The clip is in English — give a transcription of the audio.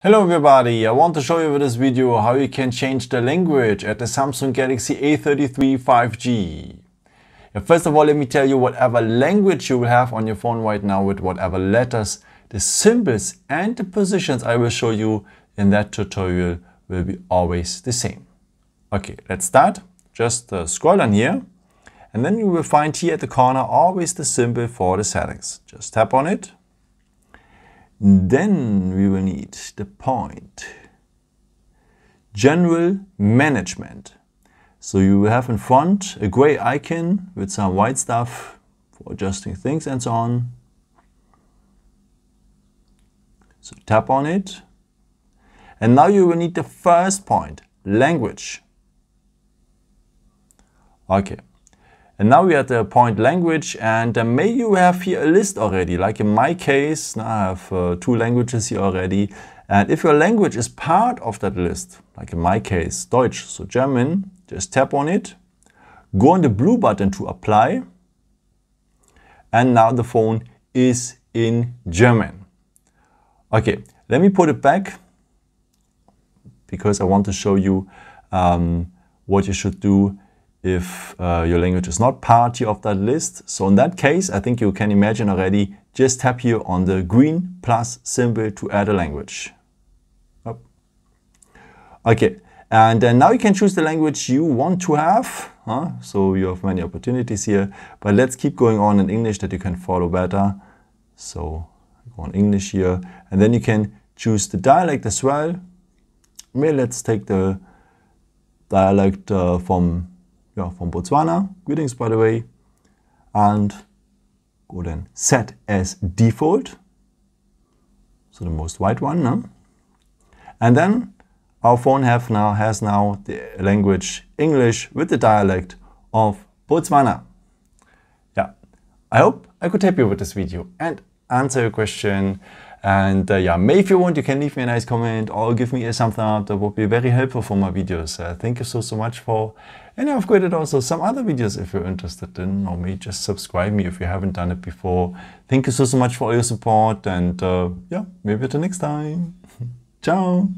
Hello everybody, I want to show you with this video how you can change the language at the Samsung Galaxy A33 5G. First of all, let me tell you whatever language you will have on your phone right now with whatever letters, the symbols and the positions I will show you in that tutorial will be always the same. Okay, let's start. Just uh, scroll down here and then you will find here at the corner always the symbol for the settings. Just tap on it then we will need the point. General management. So you will have in front a gray icon with some white stuff for adjusting things and so on. So tap on it. And now you will need the first point, language. Okay, and now we are at the point language and uh, maybe you have here a list already. Like in my case, now I have uh, two languages here already. And if your language is part of that list, like in my case, Deutsch, so German, just tap on it, go on the blue button to apply. And now the phone is in German. Okay, let me put it back because I want to show you um, what you should do if uh, your language is not part of that list. So in that case, I think you can imagine already, just tap here on the green plus symbol to add a language. Oh. Okay, and now you can choose the language you want to have. Huh? So you have many opportunities here, but let's keep going on in English that you can follow better. So go on English here, and then you can choose the dialect as well. Maybe let's take the dialect uh, from yeah, from Botswana. Greetings, by the way. And go then set as default. So the most white one. No? And then our phone have now has now the language English with the dialect of Botswana. Yeah, I hope I could help you with this video and answer your question. And uh, yeah, maybe if you want, you can leave me a nice comment or give me a thumbs up. That would be very helpful for my videos. Uh, thank you so, so much for. And I've created also some other videos if you're interested in, or maybe just subscribe me if you haven't done it before. Thank you so, so much for all your support. And uh, yeah, maybe until next time. Ciao.